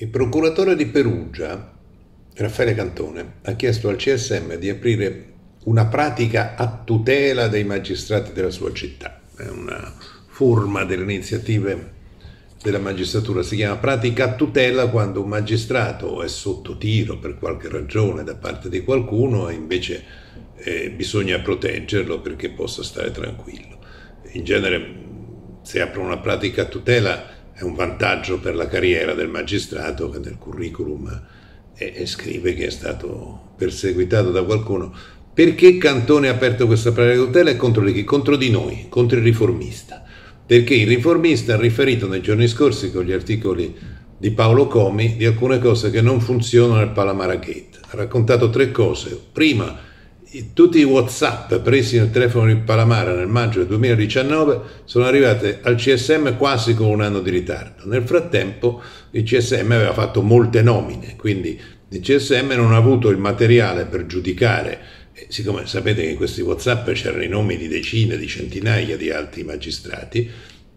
Il procuratore di Perugia, Raffaele Cantone, ha chiesto al CSM di aprire una pratica a tutela dei magistrati della sua città. È una forma delle iniziative della magistratura, si chiama pratica a tutela quando un magistrato è sotto tiro per qualche ragione da parte di qualcuno e invece eh, bisogna proteggerlo perché possa stare tranquillo. In genere se apre una pratica a tutela è un vantaggio per la carriera del magistrato che nel curriculum e, e scrive che è stato perseguitato da qualcuno. Perché Cantone ha aperto questa pratica tutela? È contro di? Contro di noi, contro il riformista. Perché il riformista ha riferito nei giorni scorsi con gli articoli di Paolo Comi di alcune cose che non funzionano nel Palamara Gate. Ha raccontato tre cose. Prima, tutti i WhatsApp presi nel telefono di Palamara nel maggio del 2019 sono arrivati al CSM quasi con un anno di ritardo. Nel frattempo il CSM aveva fatto molte nomine, quindi il CSM non ha avuto il materiale per giudicare. E siccome sapete che in questi WhatsApp c'erano i nomi di decine, di centinaia di altri magistrati,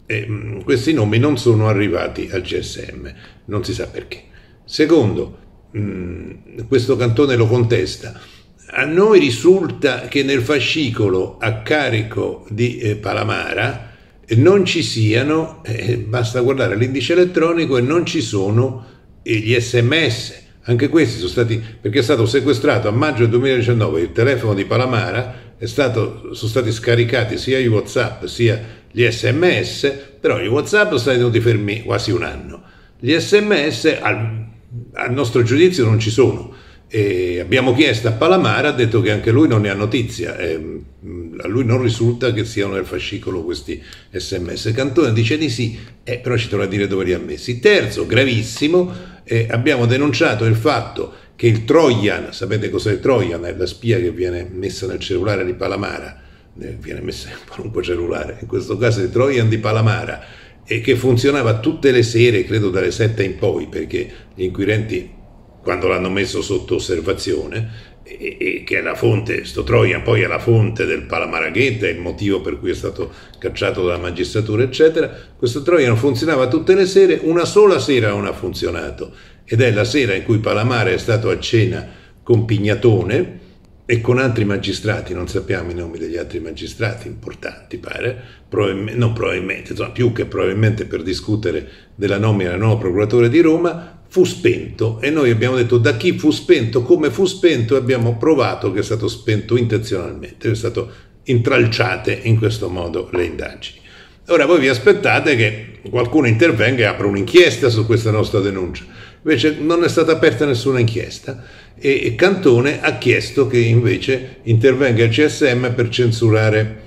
mh, questi nomi non sono arrivati al CSM, non si sa perché. Secondo, mh, questo cantone lo contesta a noi risulta che nel fascicolo a carico di eh, Palamara non ci siano, eh, basta guardare l'indice elettronico e non ci sono eh, gli sms. Anche questi sono stati, perché è stato sequestrato a maggio del 2019 il telefono di Palamara, stato, sono stati scaricati sia i WhatsApp sia gli sms, però i WhatsApp sono stati tenuti fermi quasi un anno. Gli sms al, al nostro giudizio non ci sono e abbiamo chiesto a Palamara, ha detto che anche lui non ne ha notizia, e mm, a lui non risulta che siano nel fascicolo questi sms. Cantone dice di sì, eh, però ci dovrà dire dove li ha messi. Terzo, gravissimo, eh, abbiamo denunciato il fatto che il Trojan, sapete cos'è il Trojan? È la spia che viene messa nel cellulare di Palamara, eh, viene messa in qualunque cellulare, in questo caso il Trojan di Palamara, e che funzionava tutte le sere, credo dalle 7 in poi, perché gli inquirenti quando l'hanno messo sotto osservazione e, e che è la fonte, sto Troia poi è la fonte del Palamaraghetta, è il motivo per cui è stato cacciato dalla magistratura, eccetera. Questo Troia funzionava tutte le sere, una sola sera non ha funzionato ed è la sera in cui Palamara è stato a cena con Pignatone e con altri magistrati, non sappiamo i nomi degli altri magistrati importanti, pare, probabilmente, non probabilmente, insomma, più che probabilmente per discutere della nomina del nuovo procuratore di Roma, fu spento. E noi abbiamo detto da chi fu spento, come fu spento? E abbiamo provato che è stato spento intenzionalmente, è stato intralciate in questo modo le indagini. Ora voi vi aspettate che qualcuno intervenga e apra un'inchiesta su questa nostra denuncia, invece non è stata aperta nessuna inchiesta. E Cantone ha chiesto che invece intervenga il CSM per censurare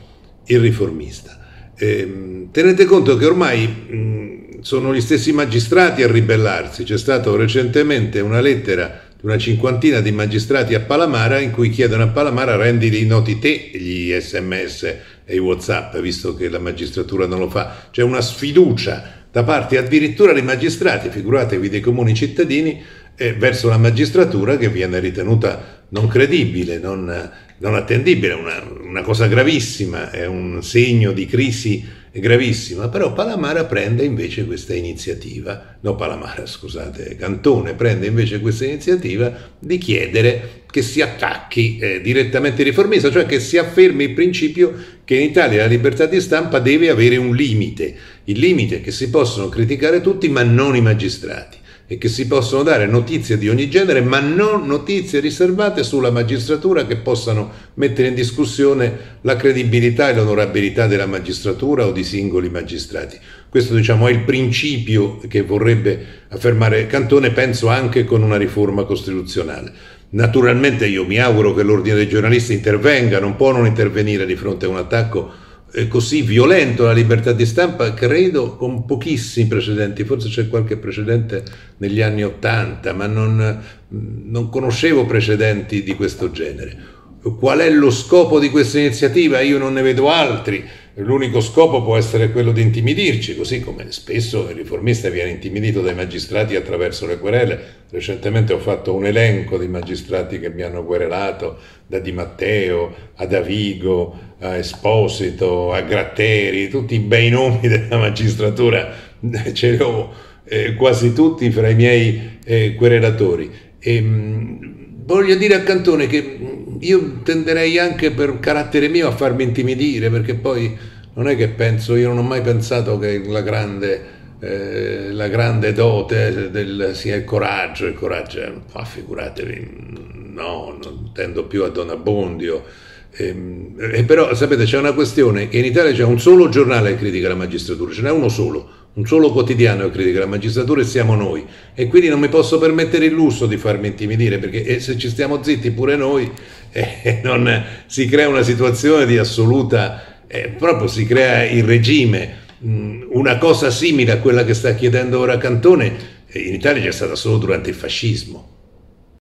il riformista. Eh, tenete conto che ormai sono gli stessi magistrati a ribellarsi. C'è stata recentemente una lettera di una cinquantina di magistrati a Palamara in cui chiedono a Palamara rendili noti te gli sms e i whatsapp, visto che la magistratura non lo fa. C'è una sfiducia da parte addirittura dei magistrati, figuratevi dei comuni cittadini, eh, verso la magistratura che viene ritenuta non credibile, non, non attendibile, una, una cosa gravissima, è un segno di crisi gravissima, però Palamara prende invece questa iniziativa, no Palamara scusate, Cantone prende invece questa iniziativa di chiedere che si attacchi eh, direttamente il riformista, cioè che si affermi il principio che in Italia la libertà di stampa deve avere un limite, il limite è che si possono criticare tutti ma non i magistrati e che si possono dare notizie di ogni genere, ma non notizie riservate sulla magistratura che possano mettere in discussione la credibilità e l'onorabilità della magistratura o di singoli magistrati. Questo diciamo, è il principio che vorrebbe affermare Cantone, penso anche con una riforma costituzionale. Naturalmente io mi auguro che l'ordine dei giornalisti intervenga, non può non intervenire di fronte a un attacco così violento alla libertà di stampa, credo con pochissimi precedenti, forse c'è qualche precedente negli anni Ottanta, ma non, non conoscevo precedenti di questo genere. Qual è lo scopo di questa iniziativa? Io non ne vedo altri l'unico scopo può essere quello di intimidirci, così come spesso il riformista viene intimidito dai magistrati attraverso le querele. Recentemente ho fatto un elenco di magistrati che mi hanno querelato, da Di Matteo a Davigo, a Esposito, a Gratteri, tutti i bei nomi della magistratura, ce li ho eh, quasi tutti fra i miei eh, querelatori. E, ehm, mh, voglio dire a Cantone che io tenderei anche per carattere mio a farmi intimidire, perché poi non è che penso, io non ho mai pensato che la grande, eh, la grande dote del, sia il coraggio, il coraggio, ah, figuratevi, no, non tendo più a Don Abbondio. E, ehm, e però sapete c'è una questione che in Italia c'è un solo giornale che critica la magistratura, ce n'è uno solo, un solo quotidiano che critica la magistratura e siamo noi. E quindi non mi posso permettere il lusso di farmi intimidire perché se ci stiamo zitti pure noi eh, non, si crea una situazione di assoluta, eh, proprio si crea il regime, mm, una cosa simile a quella che sta chiedendo ora Cantone in Italia c'è stata solo durante il fascismo